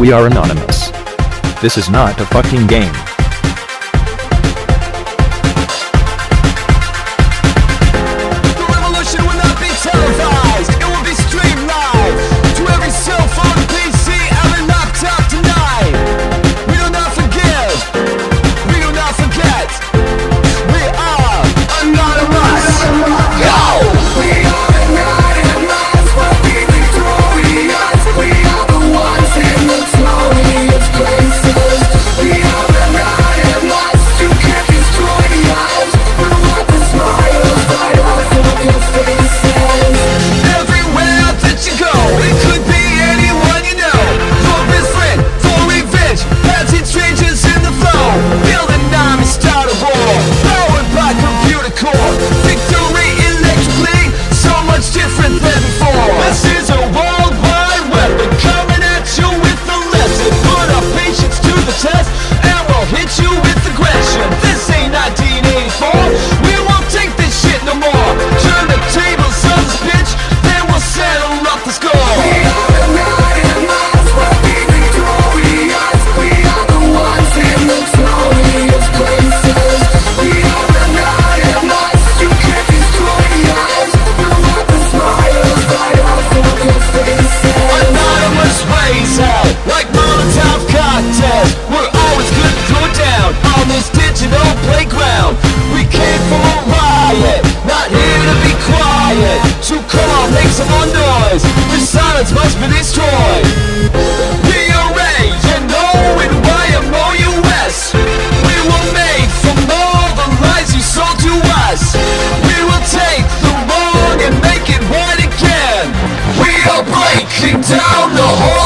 We are anonymous. This is not a fucking game. Different than before. This is a worldwide weapon coming at you with a lesson. Put our patience to the test, and we'll hit you with aggression. This ain't 1984. We won't take this shit no more. Turn the tables on this bitch, then we'll settle up the score. Silence must be destroyed. You know YMOUS. We from all the lies you sold to us. We will take the wrong and make it right again. We are breaking down the whole